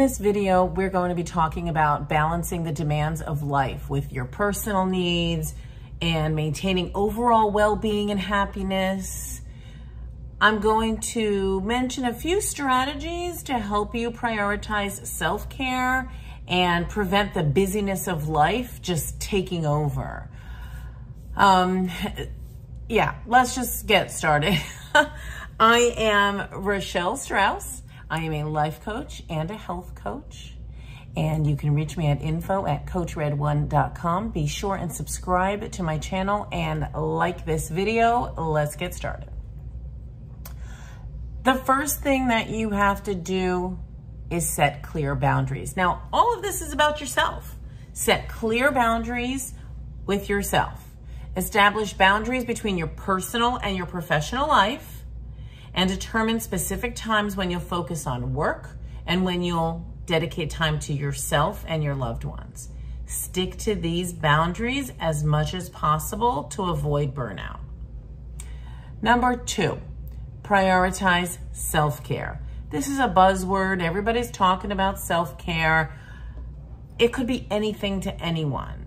this video, we're going to be talking about balancing the demands of life with your personal needs and maintaining overall well-being and happiness. I'm going to mention a few strategies to help you prioritize self-care and prevent the busyness of life just taking over. Um, yeah, let's just get started. I am Rochelle Strauss. I am a life coach and a health coach. And you can reach me at info at coachred1.com. Be sure and subscribe to my channel and like this video. Let's get started. The first thing that you have to do is set clear boundaries. Now, all of this is about yourself. Set clear boundaries with yourself. Establish boundaries between your personal and your professional life and determine specific times when you'll focus on work and when you'll dedicate time to yourself and your loved ones. Stick to these boundaries as much as possible to avoid burnout. Number two, prioritize self-care. This is a buzzword. Everybody's talking about self-care. It could be anything to anyone.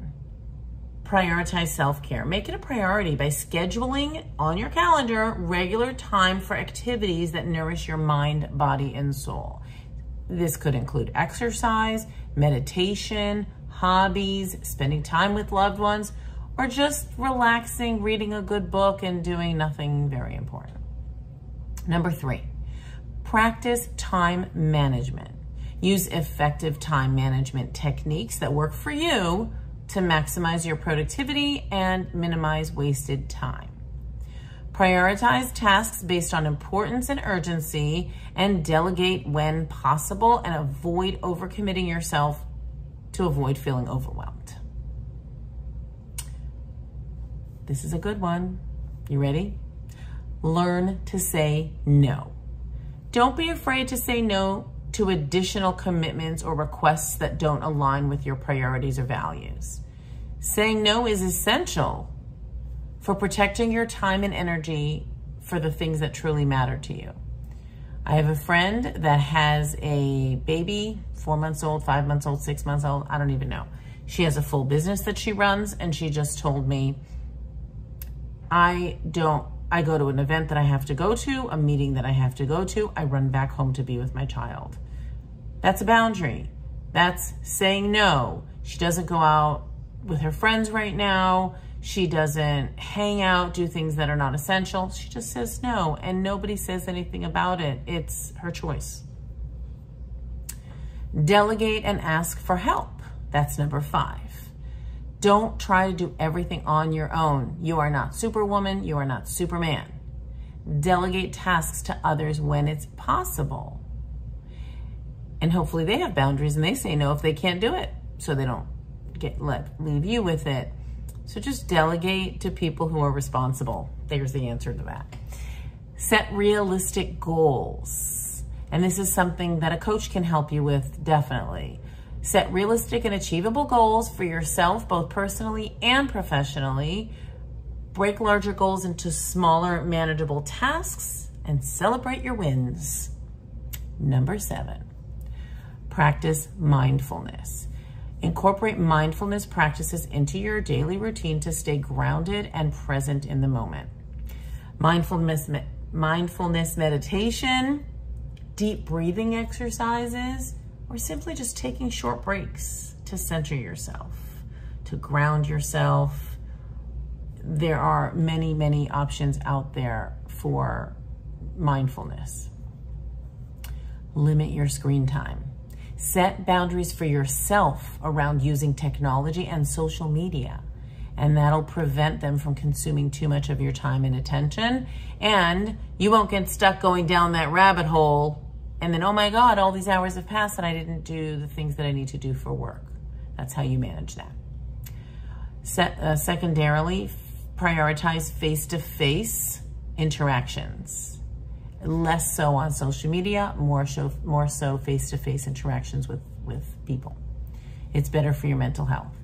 Prioritize self-care. Make it a priority by scheduling on your calendar regular time for activities that nourish your mind, body, and soul. This could include exercise, meditation, hobbies, spending time with loved ones, or just relaxing, reading a good book, and doing nothing very important. Number three, practice time management. Use effective time management techniques that work for you to maximize your productivity and minimize wasted time. Prioritize tasks based on importance and urgency and delegate when possible and avoid overcommitting yourself to avoid feeling overwhelmed. This is a good one. You ready? Learn to say no. Don't be afraid to say no to additional commitments or requests that don't align with your priorities or values. Saying no is essential for protecting your time and energy for the things that truly matter to you. I have a friend that has a baby, four months old, five months old, six months old, I don't even know. She has a full business that she runs and she just told me, I don't I go to an event that I have to go to, a meeting that I have to go to, I run back home to be with my child. That's a boundary. That's saying no. She doesn't go out with her friends right now. She doesn't hang out, do things that are not essential. She just says no, and nobody says anything about it. It's her choice. Delegate and ask for help. That's number five. Don't try to do everything on your own. You are not superwoman. You are not superman. Delegate tasks to others when it's possible. And hopefully they have boundaries and they say no if they can't do it. So they don't get let leave you with it. So just delegate to people who are responsible. There's the answer to that. Set realistic goals. And this is something that a coach can help you with, definitely. Set realistic and achievable goals for yourself, both personally and professionally. Break larger goals into smaller, manageable tasks and celebrate your wins. Number seven, practice mindfulness. Incorporate mindfulness practices into your daily routine to stay grounded and present in the moment. Mindfulness, mindfulness meditation, deep breathing exercises, or simply just taking short breaks to center yourself, to ground yourself. There are many, many options out there for mindfulness. Limit your screen time. Set boundaries for yourself around using technology and social media, and that'll prevent them from consuming too much of your time and attention. And you won't get stuck going down that rabbit hole and then, oh my God, all these hours have passed and I didn't do the things that I need to do for work. That's how you manage that. Set, uh, secondarily, prioritize face-to-face -face interactions. Less so on social media, more so more so face-to-face -face interactions with, with people. It's better for your mental health.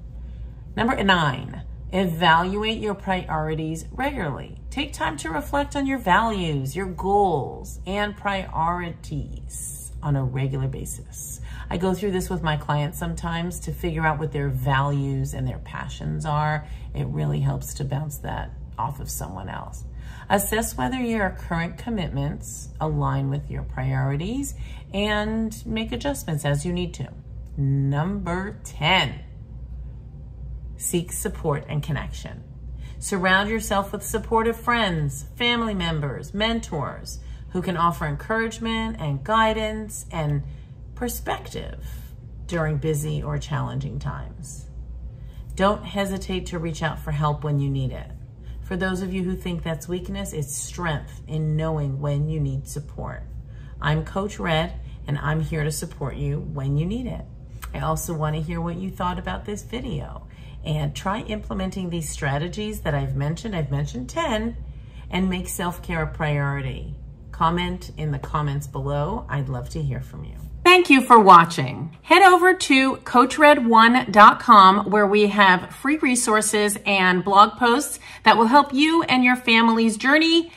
Number nine, evaluate your priorities regularly. Take time to reflect on your values, your goals, and priorities. on a regular basis. I go through this with my clients sometimes to figure out what their values and their passions are. It really helps to bounce that off of someone else. Assess whether your current commitments align with your priorities and make adjustments as you need to. Number 10, seek support and connection. Surround yourself with supportive friends, family members, mentors who can offer encouragement and guidance and perspective during busy or challenging times. Don't hesitate to reach out for help when you need it. For those of you who think that's weakness, it's strength in knowing when you need support. I'm Coach Red, and I'm here to support you when you need it. I also want to hear what you thought about this video and try implementing these strategies that I've mentioned. I've mentioned 10 and make self-care a priority. Comment in the comments below. I'd love to hear from you. Thank you for watching. Head over to CoachRed1.com where we have free resources and blog posts that will help you and your family's journey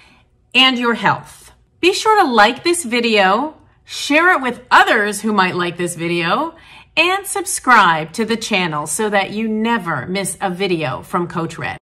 and your health. Be sure to like this video, share it with others who might like this video, and subscribe to the channel so that you never miss a video from Coach Red.